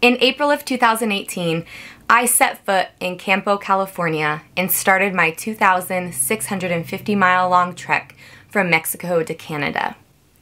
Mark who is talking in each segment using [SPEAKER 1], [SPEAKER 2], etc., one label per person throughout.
[SPEAKER 1] In April of 2018, I set foot in Campo, California and started my 2,650 mile long trek from Mexico to Canada.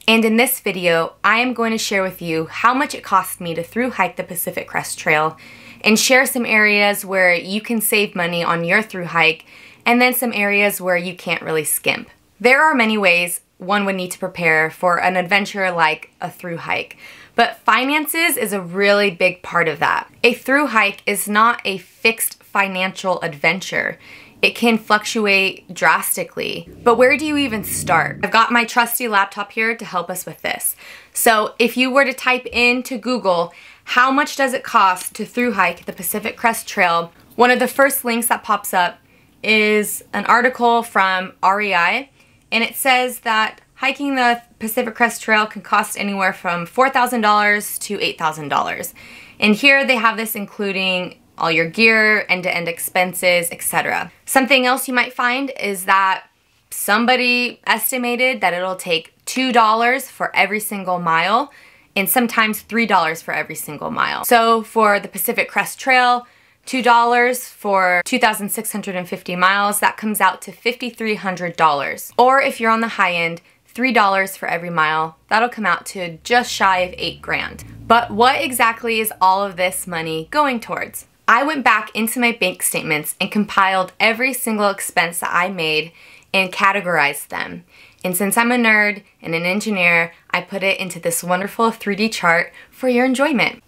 [SPEAKER 1] And in this video, I am going to share with you how much it cost me to through hike the Pacific Crest Trail and share some areas where you can save money on your through hike and then some areas where you can't really skimp. There are many ways one would need to prepare for an adventure like a through hike, but finances is a really big part of that. A through hike is not a fixed financial adventure. It can fluctuate drastically. But where do you even start? I've got my trusty laptop here to help us with this. So if you were to type into Google, how much does it cost to through hike the Pacific Crest Trail, one of the first links that pops up is an article from REI and it says that hiking the Pacific Crest Trail can cost anywhere from $4,000 to $8,000. And here they have this including all your gear, end-to-end -end expenses, etc. Something else you might find is that somebody estimated that it'll take $2 for every single mile and sometimes $3 for every single mile. So for the Pacific Crest Trail, $2 for 2,650 miles, that comes out to $5,300. Or if you're on the high end, $3 for every mile, that'll come out to just shy of 8 grand. But what exactly is all of this money going towards? I went back into my bank statements and compiled every single expense that I made and categorized them. And since I'm a nerd and an engineer, I put it into this wonderful 3D chart for your enjoyment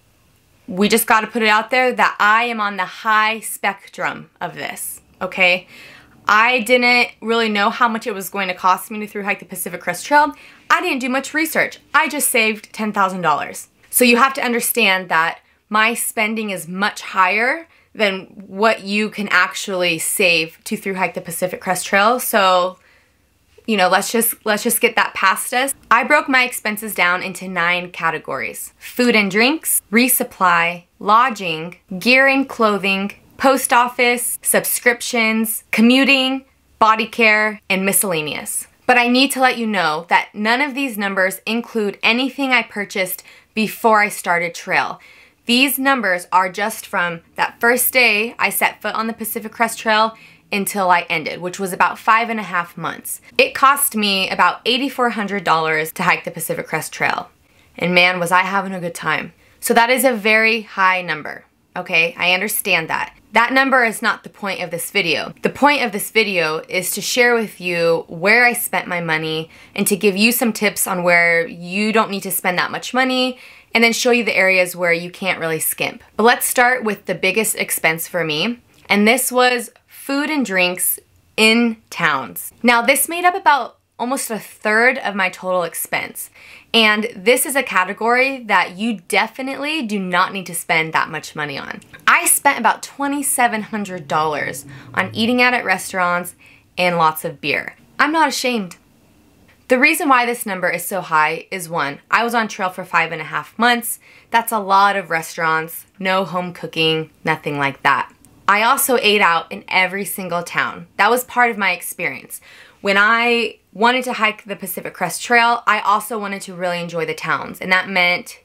[SPEAKER 1] we just got to put it out there that I am on the high spectrum of this, okay? I didn't really know how much it was going to cost me to through hike the Pacific Crest Trail. I didn't do much research. I just saved $10,000. So you have to understand that my spending is much higher than what you can actually save to through hike the Pacific Crest Trail. So you know, let's just let's just get that past us. I broke my expenses down into nine categories. Food and drinks, resupply, lodging, gear and clothing, post office, subscriptions, commuting, body care, and miscellaneous. But I need to let you know that none of these numbers include anything I purchased before I started trail. These numbers are just from that first day I set foot on the Pacific Crest Trail until I ended, which was about five and a half months. It cost me about $8,400 to hike the Pacific Crest Trail. And man, was I having a good time. So that is a very high number, okay? I understand that. That number is not the point of this video. The point of this video is to share with you where I spent my money and to give you some tips on where you don't need to spend that much money and then show you the areas where you can't really skimp. But let's start with the biggest expense for me, and this was food and drinks in towns. Now this made up about almost a third of my total expense. And this is a category that you definitely do not need to spend that much money on. I spent about $2,700 on eating out at restaurants and lots of beer. I'm not ashamed. The reason why this number is so high is one, I was on trail for five and a half months. That's a lot of restaurants, no home cooking, nothing like that. I also ate out in every single town. That was part of my experience. When I wanted to hike the Pacific Crest Trail, I also wanted to really enjoy the towns, and that meant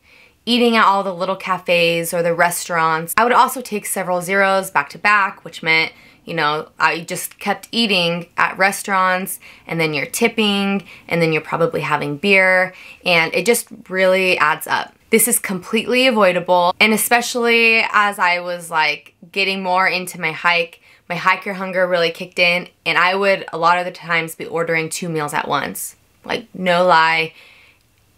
[SPEAKER 1] eating at all the little cafes or the restaurants. I would also take several zeros back to back, which meant you know, I just kept eating at restaurants and then you're tipping and then you're probably having beer and it just really adds up. This is completely avoidable and especially as I was like getting more into my hike, my hiker hunger really kicked in and I would a lot of the times be ordering two meals at once. Like no lie,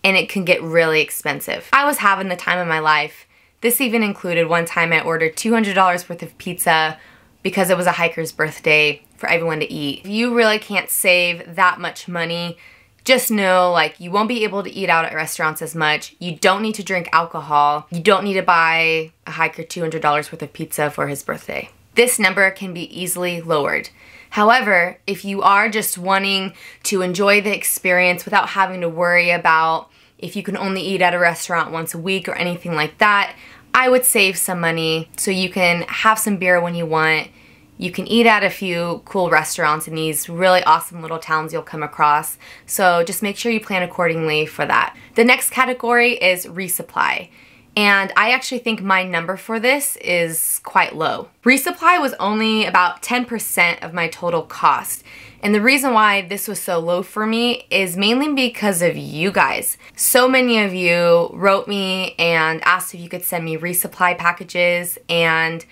[SPEAKER 1] and it can get really expensive. I was having the time of my life. This even included one time I ordered $200 worth of pizza because it was a hiker's birthday for everyone to eat. You really can't save that much money, just know like you won't be able to eat out at restaurants as much. You don't need to drink alcohol. You don't need to buy a hiker $200 worth of pizza for his birthday. This number can be easily lowered. However, if you are just wanting to enjoy the experience without having to worry about if you can only eat at a restaurant once a week or anything like that, I would save some money so you can have some beer when you want. You can eat at a few cool restaurants in these really awesome little towns you'll come across. So just make sure you plan accordingly for that. The next category is resupply. and I actually think my number for this is quite low. Resupply was only about 10% of my total cost. And the reason why this was so low for me is mainly because of you guys. So many of you wrote me and asked if you could send me resupply packages and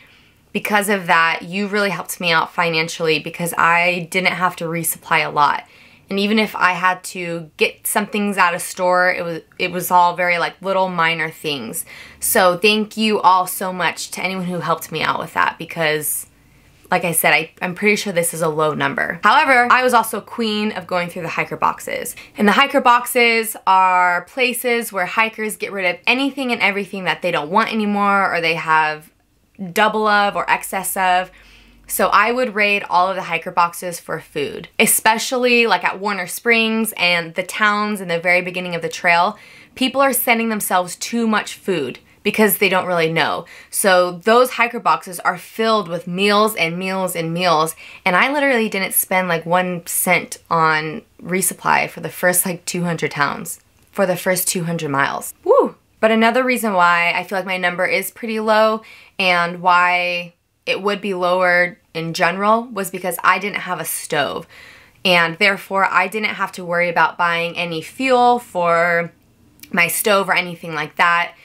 [SPEAKER 1] because of that, you really helped me out financially because I didn't have to resupply a lot. And even if I had to get some things at a store, it was it was all very like little minor things. So thank you all so much to anyone who helped me out with that because like I said, I, I'm pretty sure this is a low number. However, I was also queen of going through the hiker boxes. And the hiker boxes are places where hikers get rid of anything and everything that they don't want anymore or they have double of or excess of. So I would raid all of the hiker boxes for food, especially like at Warner Springs and the towns in the very beginning of the trail. People are sending themselves too much food because they don't really know. So those hiker boxes are filled with meals and meals and meals. And I literally didn't spend like one cent on resupply for the first like 200 towns, for the first 200 miles. Woo! But another reason why I feel like my number is pretty low and why it would be lower in general was because I didn't have a stove. And therefore, I didn't have to worry about buying any fuel for my stove or anything like that.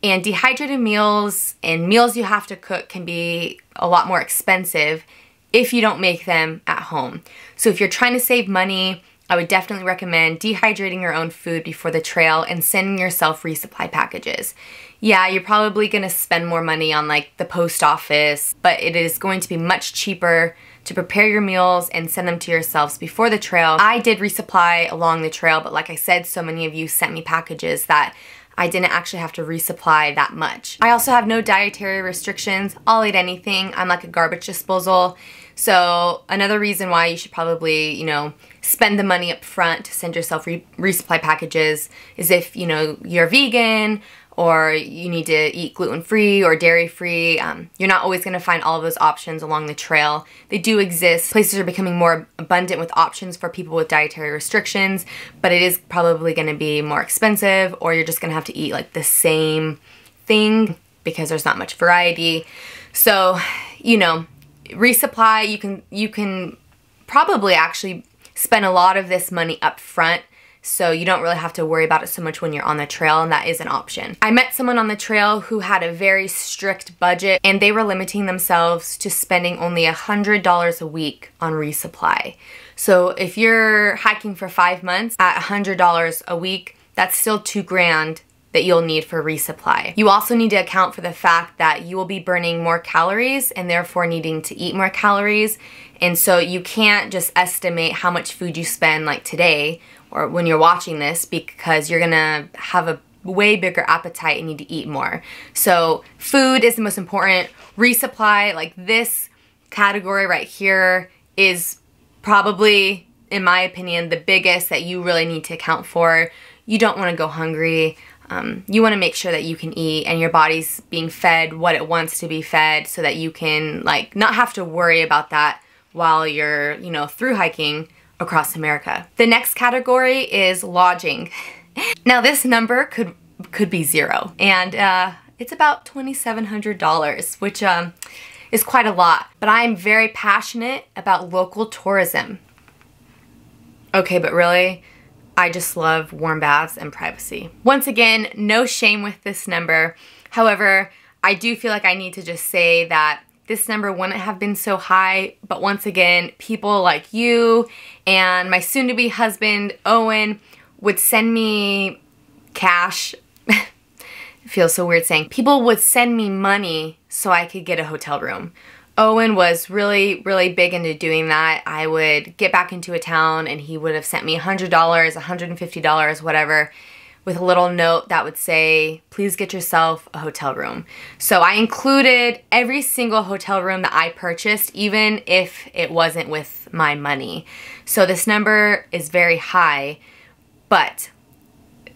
[SPEAKER 1] And dehydrated meals and meals you have to cook can be a lot more expensive if you don't make them at home. So if you're trying to save money, I would definitely recommend dehydrating your own food before the trail and sending yourself resupply packages yeah, you're probably gonna spend more money on like the post office, but it is going to be much cheaper to prepare your meals and send them to yourselves before the trail. I did resupply along the trail, but like I said, so many of you sent me packages that I didn't actually have to resupply that much. I also have no dietary restrictions. I'll eat anything. I'm like a garbage disposal. So another reason why you should probably, you know, spend the money up front to send yourself re resupply packages is if, you know, you're vegan or you need to eat gluten-free or dairy-free. Um, you're not always going to find all of those options along the trail. They do exist. Places are becoming more abundant with options for people with dietary restrictions, but it is probably going to be more expensive or you're just going to have to eat like the same thing because there's not much variety. So, you know, resupply, you can you can probably actually spend a lot of this money up front so you don't really have to worry about it so much when you're on the trail and that is an option. I met someone on the trail who had a very strict budget and they were limiting themselves to spending only a $100 a week on resupply. So if you're hiking for five months at $100 a week, that's still two grand that you'll need for resupply. You also need to account for the fact that you will be burning more calories and therefore needing to eat more calories. And so you can't just estimate how much food you spend like today or when you're watching this because you're gonna have a way bigger appetite and need to eat more. So food is the most important. Resupply, like this category right here is probably, in my opinion, the biggest that you really need to account for. You don't wanna go hungry. Um, you want to make sure that you can eat and your body's being fed what it wants to be fed so that you can like not have to worry about that while you're, you know, through hiking across America. The next category is lodging. now this number could could be zero and uh, it's about $2,700 which um, is quite a lot but I'm very passionate about local tourism. Okay but really I just love warm baths and privacy. Once again no shame with this number however I do feel like I need to just say that this number wouldn't have been so high, but once again, people like you and my soon-to-be husband, Owen, would send me cash. it feels so weird saying. People would send me money so I could get a hotel room. Owen was really, really big into doing that. I would get back into a town and he would have sent me $100, $150, whatever, with a little note that would say, please get yourself a hotel room. So I included every single hotel room that I purchased, even if it wasn't with my money. So this number is very high, but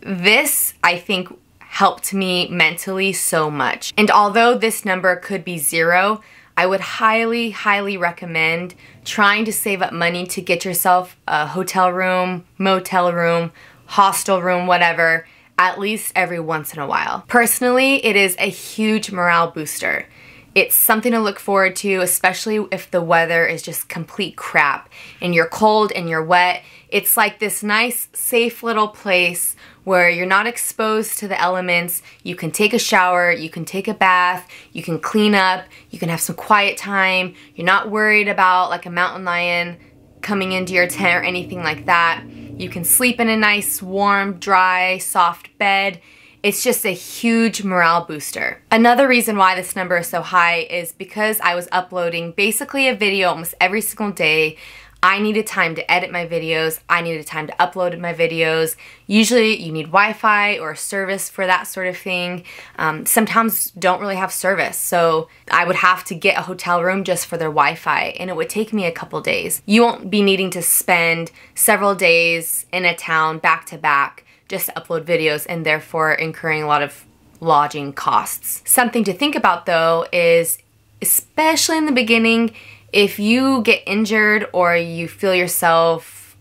[SPEAKER 1] this, I think, helped me mentally so much. And although this number could be zero, I would highly, highly recommend trying to save up money to get yourself a hotel room, motel room, hostel room, whatever, at least every once in a while. Personally, it is a huge morale booster. It's something to look forward to, especially if the weather is just complete crap and you're cold and you're wet. It's like this nice, safe little place where you're not exposed to the elements. You can take a shower, you can take a bath, you can clean up, you can have some quiet time. You're not worried about like a mountain lion coming into your tent or anything like that. You can sleep in a nice, warm, dry, soft bed. It's just a huge morale booster. Another reason why this number is so high is because I was uploading basically a video almost every single day. I needed time to edit my videos. I needed time to upload my videos. Usually you need Wi-Fi or service for that sort of thing. Um, sometimes don't really have service. So I would have to get a hotel room just for their Wi-Fi and it would take me a couple days. You won't be needing to spend several days in a town back to back just to upload videos and therefore incurring a lot of lodging costs. Something to think about though is especially in the beginning, if you get injured or you feel yourself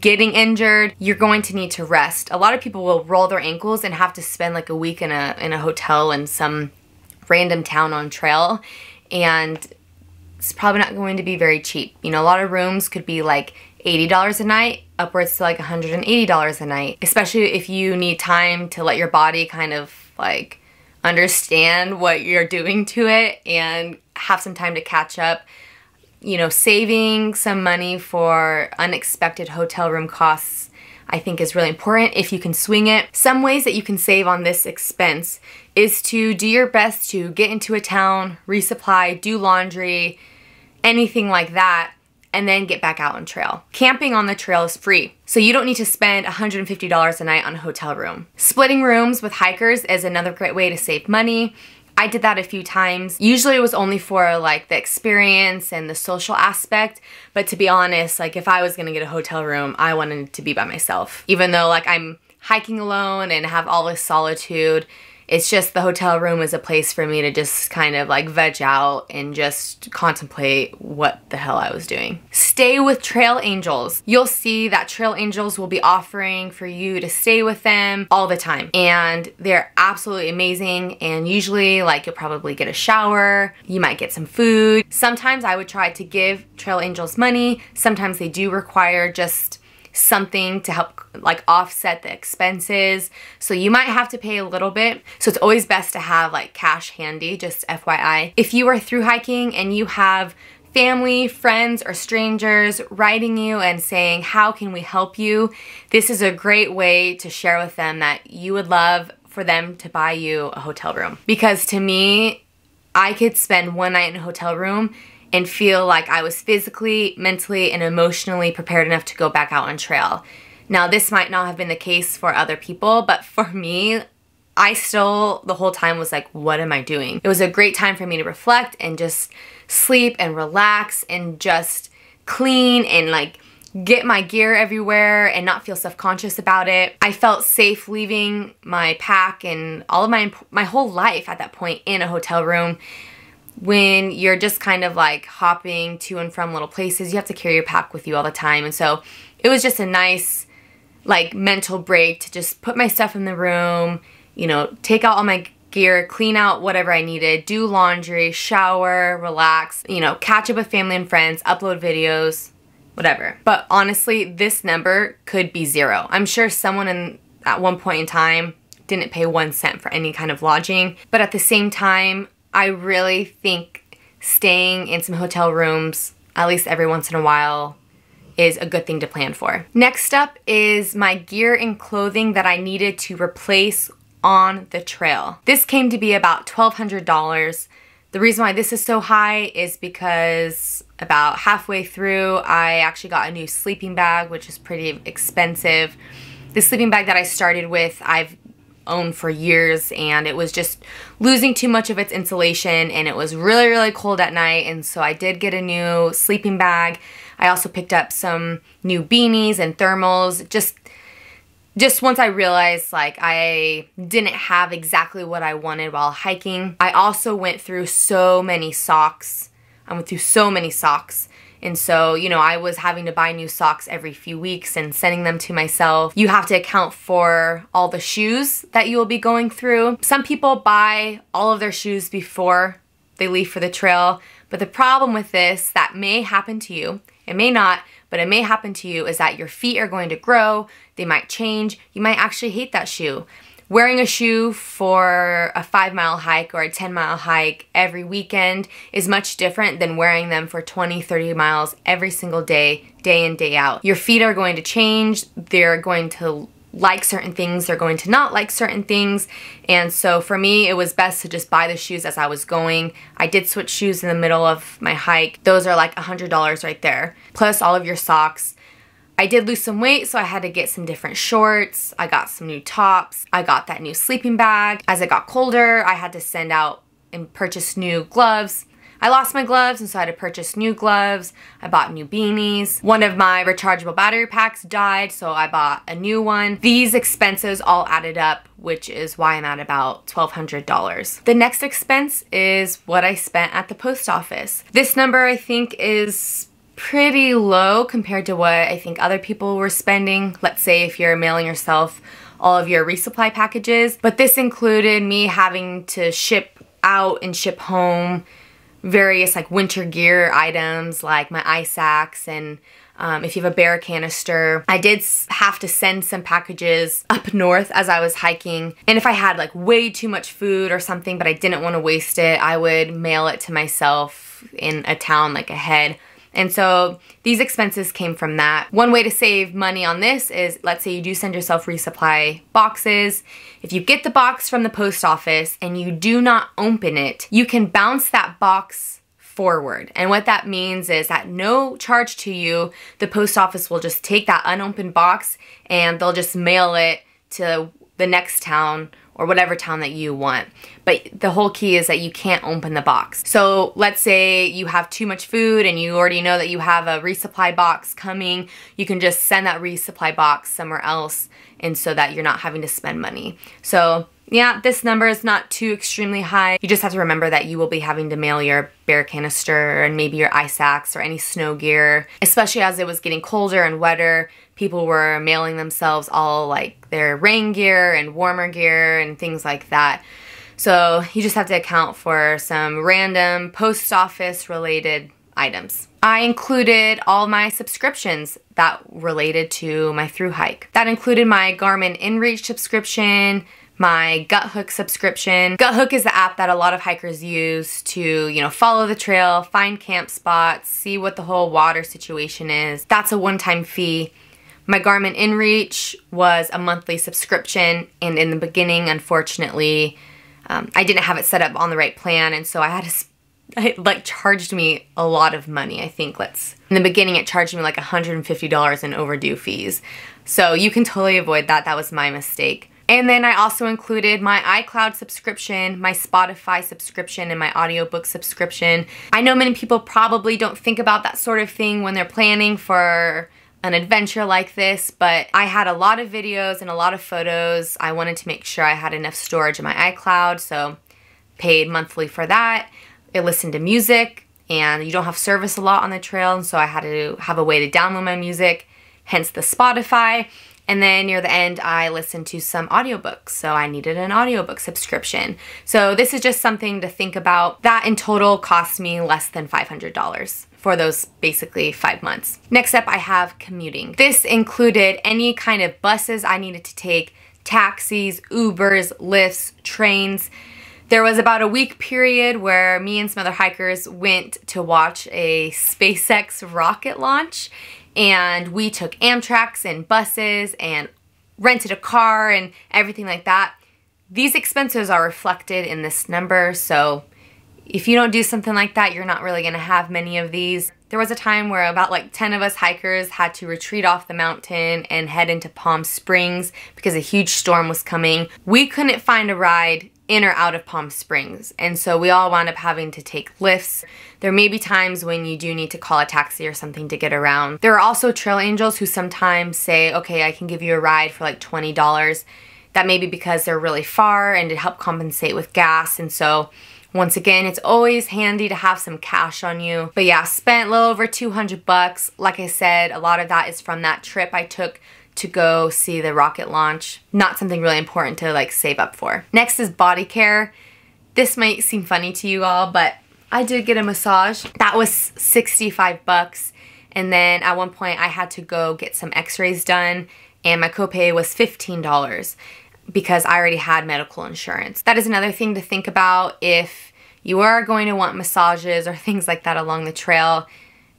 [SPEAKER 1] getting injured, you're going to need to rest. A lot of people will roll their ankles and have to spend like a week in a in a hotel in some random town on trail and it's probably not going to be very cheap. You know, a lot of rooms could be like $80 a night upwards to like $180 a night, especially if you need time to let your body kind of like understand what you're doing to it and have some time to catch up. You know, saving some money for unexpected hotel room costs I think is really important if you can swing it. Some ways that you can save on this expense is to do your best to get into a town, resupply, do laundry, anything like that and then get back out on trail. Camping on the trail is free, so you don't need to spend $150 a night on a hotel room. Splitting rooms with hikers is another great way to save money. I did that a few times. Usually it was only for like the experience and the social aspect, but to be honest, like if I was gonna get a hotel room, I wanted to be by myself. Even though like I'm hiking alone and have all this solitude, it's just the hotel room is a place for me to just kind of like veg out and just contemplate what the hell I was doing. Stay with Trail Angels. You'll see that Trail Angels will be offering for you to stay with them all the time. And they're absolutely amazing. And usually like you'll probably get a shower, you might get some food. Sometimes I would try to give Trail Angels money. Sometimes they do require just something to help like offset the expenses. So you might have to pay a little bit. So it's always best to have like cash handy, just FYI. If you are through hiking and you have family, friends, or strangers writing you and saying, how can we help you? This is a great way to share with them that you would love for them to buy you a hotel room. Because to me, I could spend one night in a hotel room and feel like I was physically, mentally, and emotionally prepared enough to go back out on trail. Now, this might not have been the case for other people, but for me, I still, the whole time was like, what am I doing? It was a great time for me to reflect and just sleep and relax and just clean and like get my gear everywhere and not feel self-conscious about it. I felt safe leaving my pack and all of my my whole life at that point in a hotel room when you're just kind of like hopping to and from little places, you have to carry your pack with you all the time. And so it was just a nice like mental break to just put my stuff in the room, you know, take out all my gear, clean out whatever I needed, do laundry, shower, relax, you know, catch up with family and friends, upload videos, whatever. But honestly, this number could be zero. I'm sure someone in at one point in time didn't pay one cent for any kind of lodging, but at the same time, I really think staying in some hotel rooms, at least every once in a while, is a good thing to plan for. Next up is my gear and clothing that I needed to replace on the trail. This came to be about $1,200. The reason why this is so high is because about halfway through, I actually got a new sleeping bag, which is pretty expensive. The sleeping bag that I started with, I've owned for years and it was just losing too much of its insulation and it was really really cold at night and so I did get a new sleeping bag. I also picked up some new beanies and thermals just just once I realized like I didn't have exactly what I wanted while hiking. I also went through so many socks. I went through so many socks And so, you know, I was having to buy new socks every few weeks and sending them to myself. You have to account for all the shoes that you will be going through. Some people buy all of their shoes before they leave for the trail. But the problem with this that may happen to you, it may not, but it may happen to you is that your feet are going to grow, they might change, you might actually hate that shoe. Wearing a shoe for a five mile hike or a 10 mile hike every weekend is much different than wearing them for 20, 30 miles every single day, day in, day out. Your feet are going to change, they're going to like certain things, they're going to not like certain things. And so for me, it was best to just buy the shoes as I was going. I did switch shoes in the middle of my hike. Those are like $100 right there, plus all of your socks. I did lose some weight, so I had to get some different shorts. I got some new tops. I got that new sleeping bag. As it got colder, I had to send out and purchase new gloves. I lost my gloves and so I had to purchase new gloves. I bought new beanies. One of my rechargeable battery packs died so I bought a new one. These expenses all added up which is why I'm at about $1,200. The next expense is what I spent at the post office. This number I think is pretty low compared to what I think other people were spending. Let's say if you're mailing yourself all of your resupply packages, but this included me having to ship out and ship home various like winter gear items like my ice axe and um, if you have a bear canister. I did have to send some packages up north as I was hiking. And if I had like way too much food or something but I didn't want to waste it, I would mail it to myself in a town like ahead. And so these expenses came from that. One way to save money on this is let's say you do send yourself resupply boxes. If you get the box from the post office and you do not open it, you can bounce that box forward. And what that means is at no charge to you, the post office will just take that unopened box and they'll just mail it to the next town or whatever town that you want. But the whole key is that you can't open the box. So let's say you have too much food and you already know that you have a resupply box coming, you can just send that resupply box somewhere else and so that you're not having to spend money. So yeah, this number is not too extremely high. You just have to remember that you will be having to mail your bear canister and maybe your ice axe or any snow gear, especially as it was getting colder and wetter. People were mailing themselves all like their rain gear and warmer gear and things like that. So you just have to account for some random post office related items. I included all my subscriptions that related to my through hike. That included my Garmin InReach subscription, my Guthook subscription. Guthook is the app that a lot of hikers use to, you know, follow the trail, find camp spots, see what the whole water situation is. That's a one-time fee. My Garmin InReach was a monthly subscription and in the beginning, unfortunately, um, I didn't have it set up on the right plan and so I had to it like charged me a lot of money. I think let's in the beginning it charged me like $150 in overdue fees. So you can totally avoid that. That was my mistake. And then I also included my iCloud subscription, my Spotify subscription, and my audiobook subscription. I know many people probably don't think about that sort of thing when they're planning for an adventure like this, but I had a lot of videos and a lot of photos. I wanted to make sure I had enough storage in my iCloud, so paid monthly for that. I listened to music, and you don't have service a lot on the trail, and so I had to have a way to download my music, hence the Spotify. And then near the end, I listened to some audiobooks. So I needed an audiobook subscription. So this is just something to think about. That in total cost me less than $500 for those basically five months. Next up, I have commuting. This included any kind of buses I needed to take, taxis, Ubers, Lyfts, trains. There was about a week period where me and some other hikers went to watch a SpaceX rocket launch and we took Amtraks and buses and rented a car and everything like that. These expenses are reflected in this number, so if you don't do something like that, you're not really gonna have many of these. There was a time where about like 10 of us hikers had to retreat off the mountain and head into Palm Springs because a huge storm was coming. We couldn't find a ride in or out of Palm Springs. And so we all wound up having to take Lyfts. There may be times when you do need to call a taxi or something to get around. There are also trail angels who sometimes say, okay, I can give you a ride for like $20. That may be because they're really far and to help compensate with gas. And so Once again, it's always handy to have some cash on you. But yeah, spent a little over 200 bucks. Like I said, a lot of that is from that trip I took to go see the rocket launch. Not something really important to like save up for. Next is body care. This might seem funny to you all, but I did get a massage. That was 65 bucks. And then at one point I had to go get some x-rays done and my copay was $15 because I already had medical insurance. That is another thing to think about if you are going to want massages or things like that along the trail.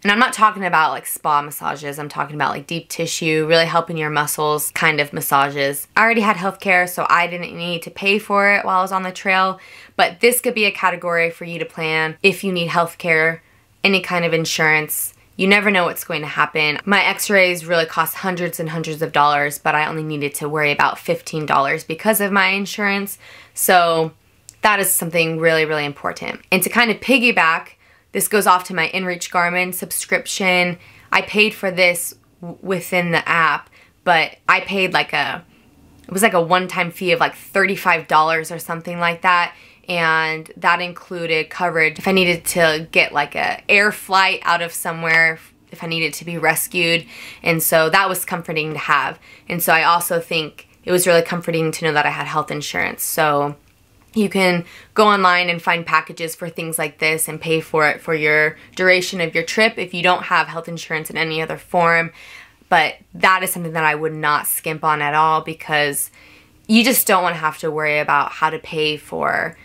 [SPEAKER 1] And I'm not talking about like spa massages, I'm talking about like deep tissue, really helping your muscles kind of massages. I already had healthcare, so I didn't need to pay for it while I was on the trail, but this could be a category for you to plan if you need healthcare, any kind of insurance. You never know what's going to happen. My x-rays really cost hundreds and hundreds of dollars, but I only needed to worry about $15 because of my insurance. So that is something really, really important. And to kind of piggyback, this goes off to my InReach Garmin subscription. I paid for this within the app, but I paid like a, it was like a one-time fee of like $35 or something like that and that included coverage. If I needed to get like a air flight out of somewhere if I needed to be rescued. And so that was comforting to have. And so I also think it was really comforting to know that I had health insurance. So you can go online and find packages for things like this and pay for it for your duration of your trip if you don't have health insurance in any other form. But that is something that I would not skimp on at all because you just don't want to have to worry about how to pay for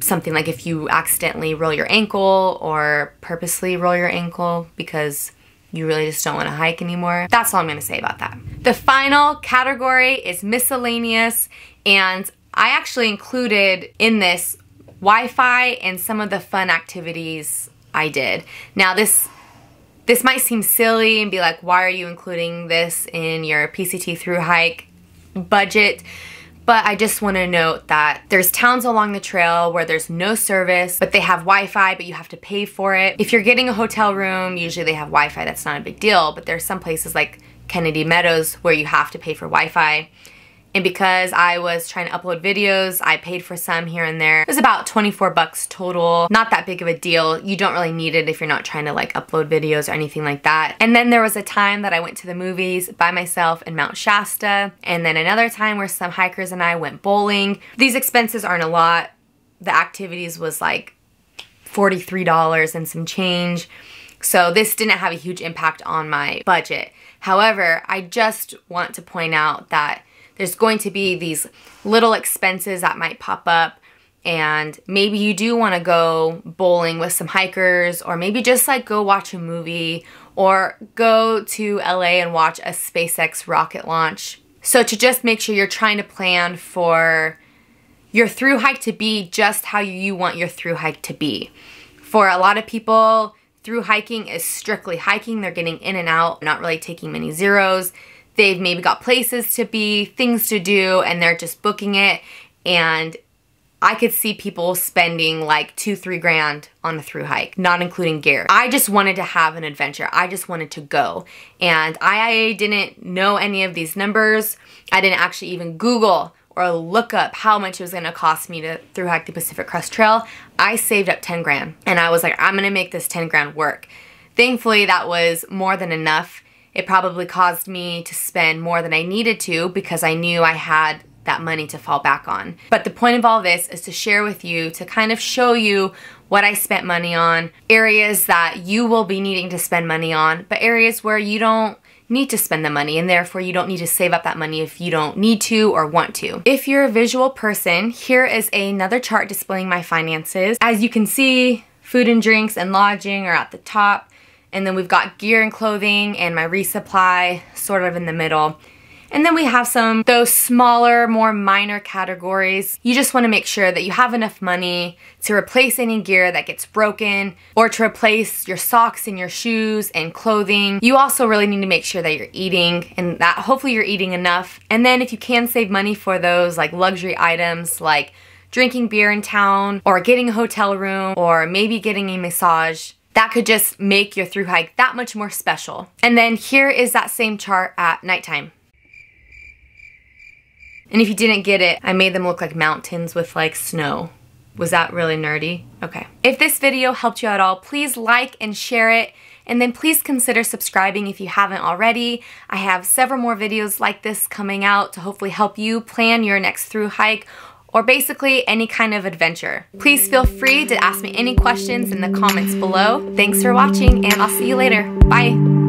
[SPEAKER 1] something like if you accidentally roll your ankle or purposely roll your ankle because you really just don't want to hike anymore. That's all I'm going to say about that. The final category is miscellaneous and I actually included in this Wi-Fi and some of the fun activities I did. Now this this might seem silly and be like, why are you including this in your PCT through hike budget? But I just want to note that there's towns along the trail where there's no service, but they have Wi-Fi, but you have to pay for it. If you're getting a hotel room, usually they have Wi-Fi, that's not a big deal, but there's some places like Kennedy Meadows where you have to pay for Wi-Fi. And because I was trying to upload videos, I paid for some here and there. It was about 24 bucks total. Not that big of a deal. You don't really need it if you're not trying to like upload videos or anything like that. And then there was a time that I went to the movies by myself in Mount Shasta. And then another time where some hikers and I went bowling. These expenses aren't a lot. The activities was like $43 and some change. So this didn't have a huge impact on my budget. However, I just want to point out that there's going to be these little expenses that might pop up and maybe you do want to go bowling with some hikers or maybe just like go watch a movie or go to LA and watch a SpaceX rocket launch. So to just make sure you're trying to plan for your through hike to be just how you want your through hike to be. For a lot of people, through hiking is strictly hiking. They're getting in and out, not really taking many zeros. They've maybe got places to be, things to do, and they're just booking it. And I could see people spending like two, three grand on a through hike, not including gear. I just wanted to have an adventure. I just wanted to go. And I didn't know any of these numbers. I didn't actually even Google or look up how much it was gonna cost me to through hike the Pacific Crest Trail. I saved up 10 grand and I was like, I'm gonna make this 10 grand work. Thankfully, that was more than enough it probably caused me to spend more than I needed to because I knew I had that money to fall back on. But the point of all this is to share with you, to kind of show you what I spent money on, areas that you will be needing to spend money on, but areas where you don't need to spend the money and therefore you don't need to save up that money if you don't need to or want to. If you're a visual person, here is another chart displaying my finances. As you can see, food and drinks and lodging are at the top. And then we've got gear and clothing and my resupply sort of in the middle. And then we have some those smaller, more minor categories. You just want to make sure that you have enough money to replace any gear that gets broken or to replace your socks and your shoes and clothing. You also really need to make sure that you're eating and that hopefully you're eating enough. And then if you can save money for those like luxury items like drinking beer in town or getting a hotel room or maybe getting a massage, that could just make your through hike that much more special. And then here is that same chart at nighttime. And if you didn't get it, I made them look like mountains with like snow. Was that really nerdy? Okay. If this video helped you at all, please like and share it. And then please consider subscribing if you haven't already. I have several more videos like this coming out to hopefully help you plan your next through hike or basically any kind of adventure. Please feel free to ask me any questions in the comments below. Thanks for watching and I'll see you later. Bye!